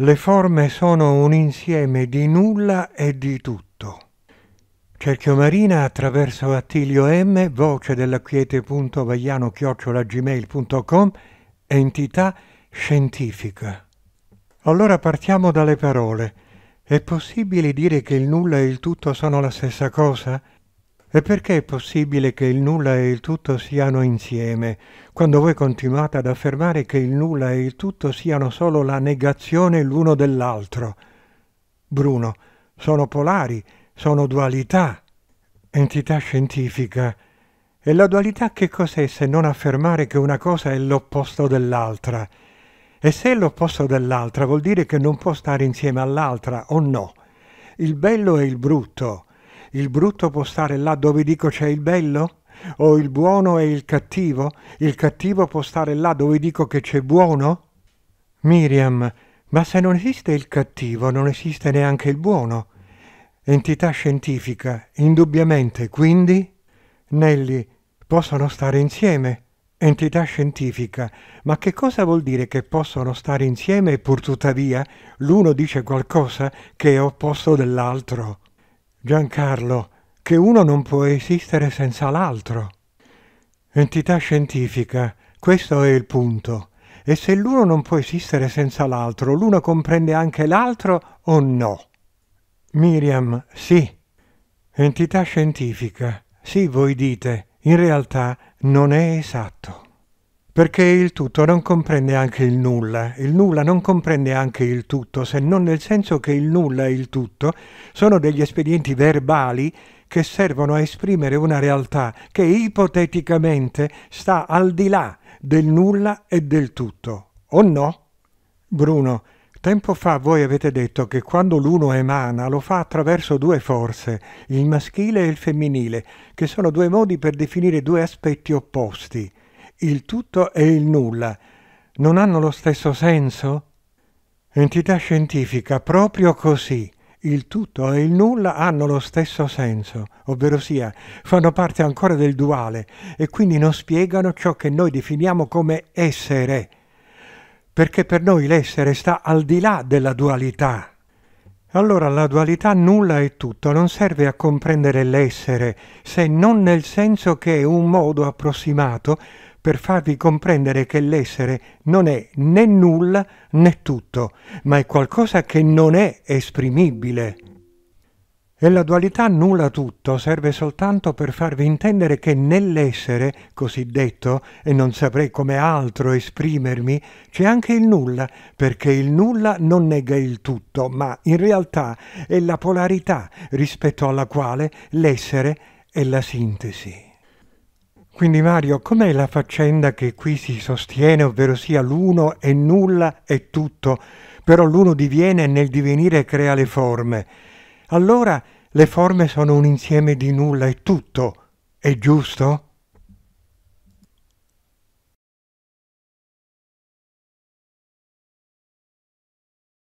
Le forme sono un insieme di nulla e di tutto. Cerchio Marina attraverso Attilio M, voce della quiete.vagliano-gmail.com, entità scientifica. Allora partiamo dalle parole. È possibile dire che il nulla e il tutto sono la stessa cosa? E perché è possibile che il nulla e il tutto siano insieme, quando voi continuate ad affermare che il nulla e il tutto siano solo la negazione l'uno dell'altro? Bruno, sono polari, sono dualità, entità scientifica. E la dualità che cos'è se non affermare che una cosa è l'opposto dell'altra? E se è l'opposto dell'altra vuol dire che non può stare insieme all'altra o no? Il bello e il brutto il brutto può stare là dove dico c'è il bello? O il buono e il cattivo? Il cattivo può stare là dove dico che c'è buono? Miriam, ma se non esiste il cattivo, non esiste neanche il buono. Entità scientifica, indubbiamente, quindi? Nelli, possono stare insieme. Entità scientifica, ma che cosa vuol dire che possono stare insieme e pur tuttavia l'uno dice qualcosa che è opposto dell'altro? Giancarlo, che uno non può esistere senza l'altro. Entità scientifica, questo è il punto. E se l'uno non può esistere senza l'altro, l'uno comprende anche l'altro o no? Miriam, sì. Entità scientifica, sì, voi dite, in realtà non è esatto perché il tutto non comprende anche il nulla, il nulla non comprende anche il tutto, se non nel senso che il nulla e il tutto sono degli espedienti verbali che servono a esprimere una realtà che ipoteticamente sta al di là del nulla e del tutto, o no? Bruno, tempo fa voi avete detto che quando l'uno emana lo fa attraverso due forze, il maschile e il femminile, che sono due modi per definire due aspetti opposti il tutto e il nulla non hanno lo stesso senso? Entità scientifica, proprio così. Il tutto e il nulla hanno lo stesso senso, ovvero sia, fanno parte ancora del duale e quindi non spiegano ciò che noi definiamo come essere, perché per noi l'essere sta al di là della dualità. Allora la dualità nulla e tutto non serve a comprendere l'essere, se non nel senso che è un modo approssimato per farvi comprendere che l'essere non è né nulla né tutto, ma è qualcosa che non è esprimibile. E la dualità nulla tutto serve soltanto per farvi intendere che nell'essere cosiddetto, e non saprei come altro esprimermi, c'è anche il nulla, perché il nulla non nega il tutto, ma in realtà è la polarità rispetto alla quale l'essere è la sintesi. Quindi Mario, com'è la faccenda che qui si sostiene, ovvero sia l'uno è nulla e tutto, però l'uno diviene e nel divenire crea le forme? Allora le forme sono un insieme di nulla e tutto, è giusto?